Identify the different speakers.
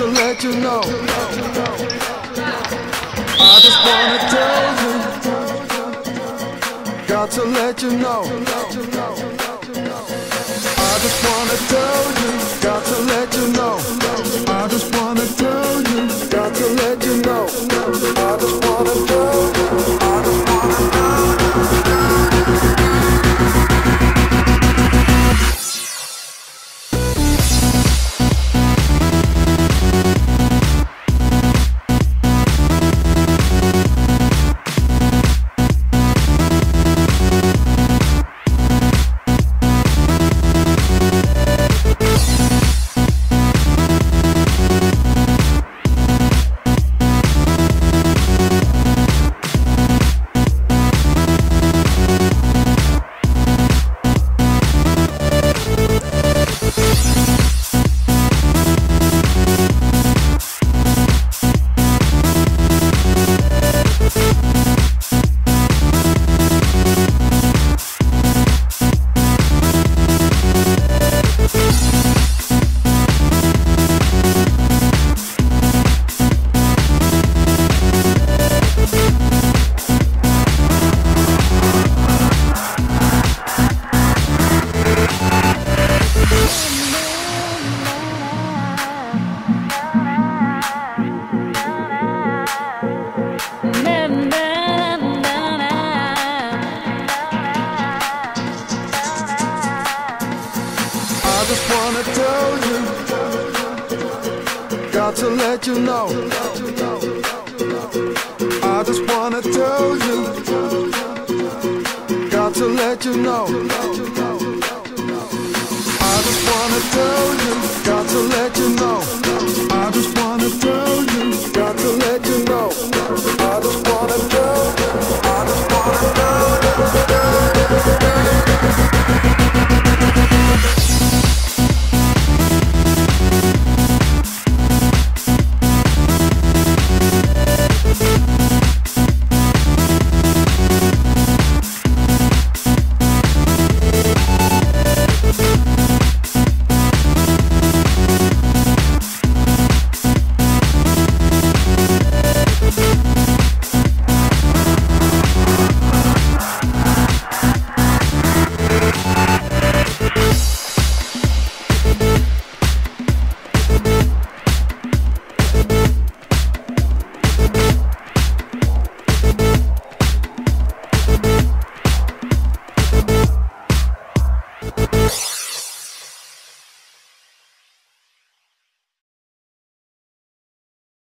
Speaker 1: let you know. I just wanna tell you. Got to let you know. I just wanna tell you. Tell you. Got to let you know. I just wanna tell you. Got to let you know. I just wanna tell you. Got to let you